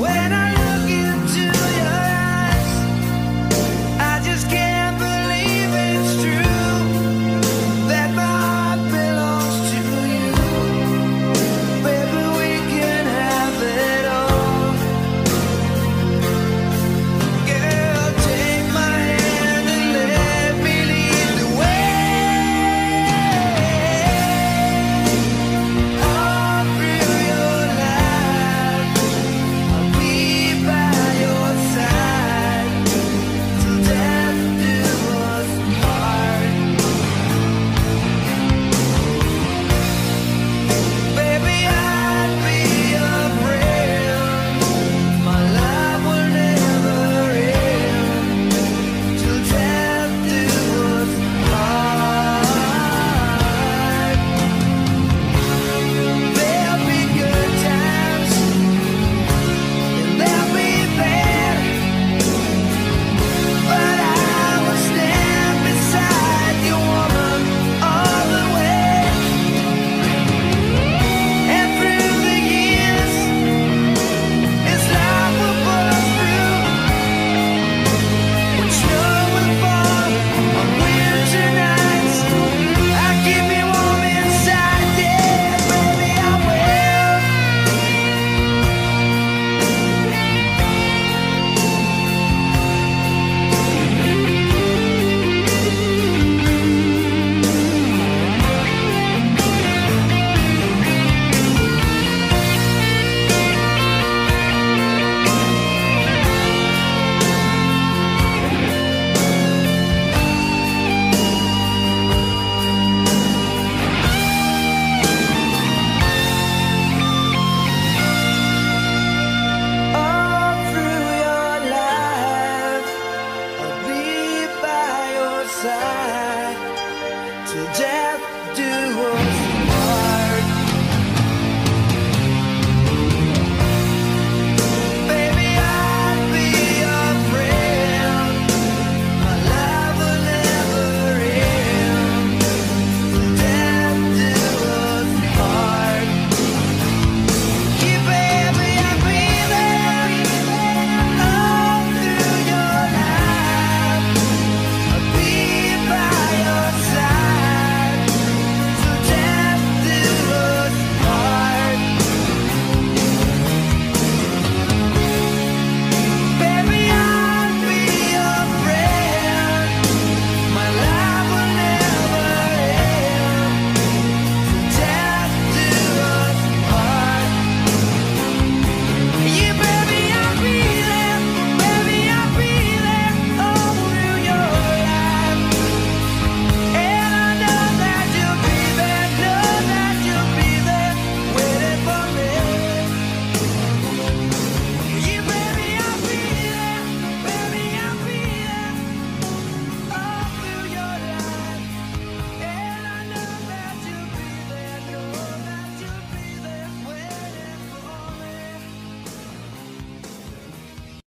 When I side.